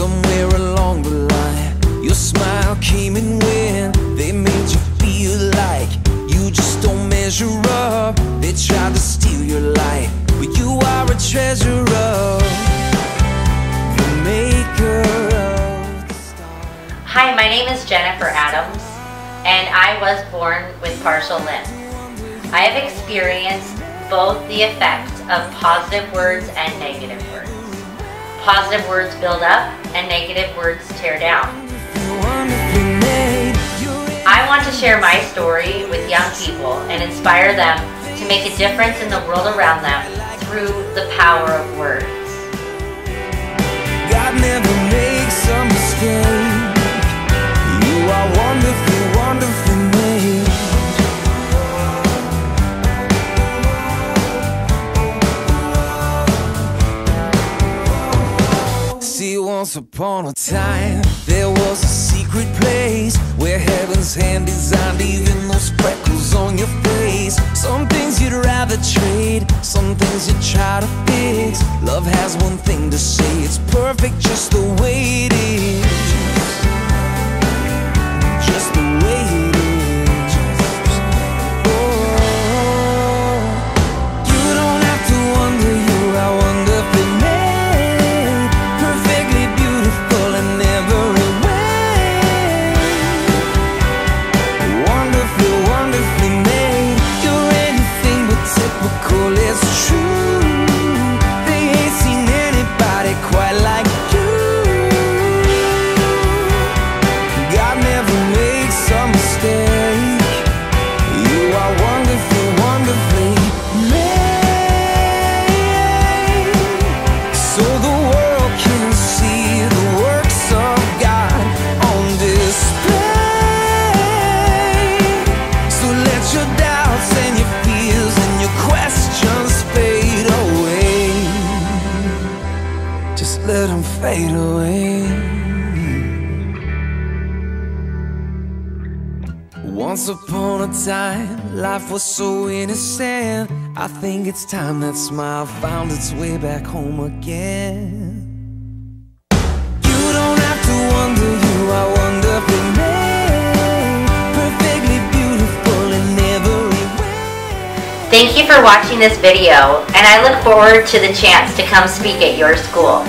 Somewhere along the line Your smile came and went They made you feel like You just don't measure up They tried to steal your life But you are a treasure of The maker of the Hi, my name is Jennifer Adams and I was born with partial limbs. I have experienced both the effects of positive words and negative words. Positive words build up, and negative words tear down. I want to share my story with young people and inspire them to make a difference in the world around them through the power of words. Once upon a time, there was a secret place where heaven's hand designed even those freckles on your face. Some things you'd rather trade, some things you try to fix. Love has one thing to say, it's perfect just the way it is. Your doubts and your fears and your questions fade away. Just let them fade away. Once upon a time, life was so innocent. I think it's time that smile found its way back home again. Thank you for watching this video, and I look forward to the chance to come speak at your school.